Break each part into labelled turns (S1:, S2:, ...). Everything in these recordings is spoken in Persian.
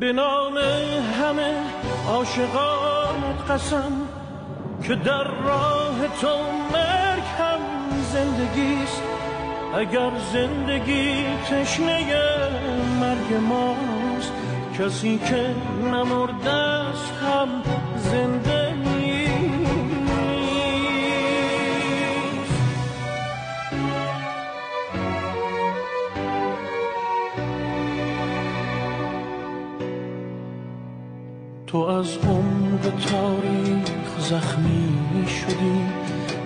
S1: به نام همه عاشقانت قسم که در راه تو مرگ هم زندگیست اگر زندگی تشنه مرگ ماست کسی که نمرده است هم زنده تو از عمق تاریخ زخمی شدی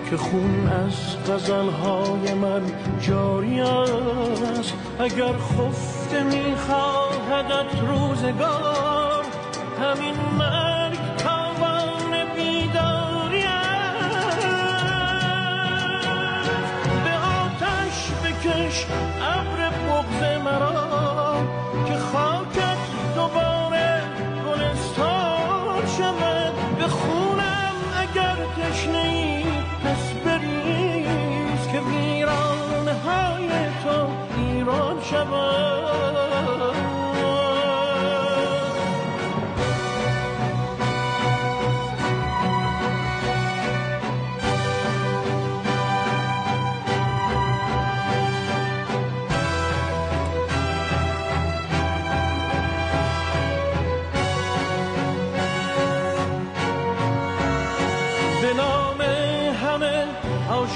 S1: که خون از غزلهای من جاری است. اگر خفته میخواهدت روزگار همین مرگ تاوان بیداری است. به آتش بکش ابر بغز مرا.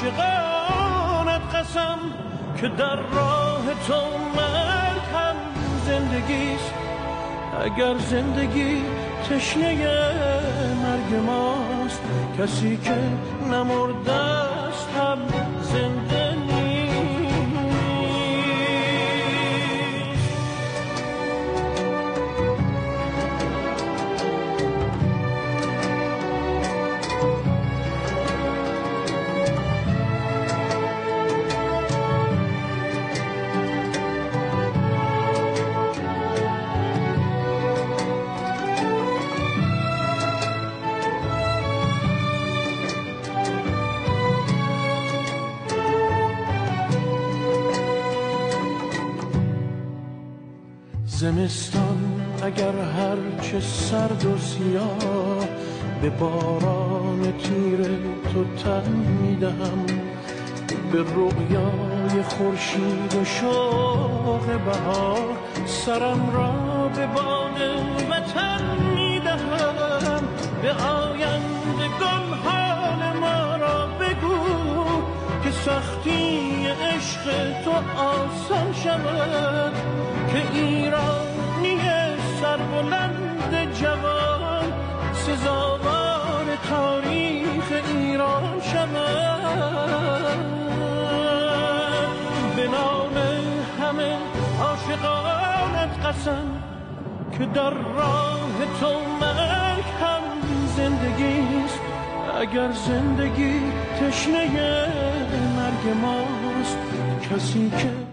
S1: عاشقانت قسم که در راه تو مرگ هم زندگیست اگر زندگی تشنه مرگ ماست کسی که نمرده است هم زمستان اگر هرچه سرد و سیاه به باران تیر تو تن می‌دهم به رؤیای خورشید و شوق بهار سرم را به باد وطن می‌دهم. به آیندگان حال ما را بگو که سختی عشق تو آسان شود که ایرانی سربلند جوان سزاوار تاریخ ایران شود. به نام همه عاشقانت قسم که در راه تو مرگ هم زندگیست اگر زندگی تشنه مرگ ماست کسی که